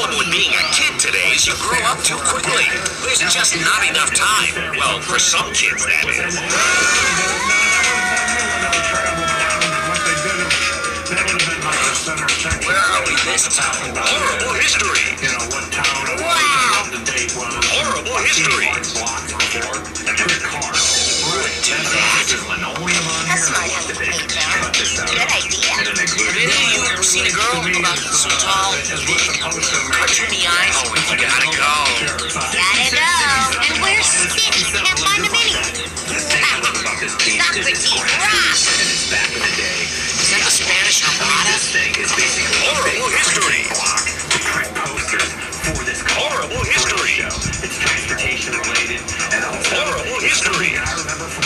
problem with being a kid today is you grow up too quickly. There's just not enough time. Well, for some kids, that is. Where are we this time? Horrible history. Wow. Horrible history. That's have to pay them. Good idea. Have any of you seen a girl about some tall, big, Socrates, rock. It's back in the day. Is that the Spanish Armada? This thing is basically Horrible history. Horrible history. It's transportation related and horrible history. Well,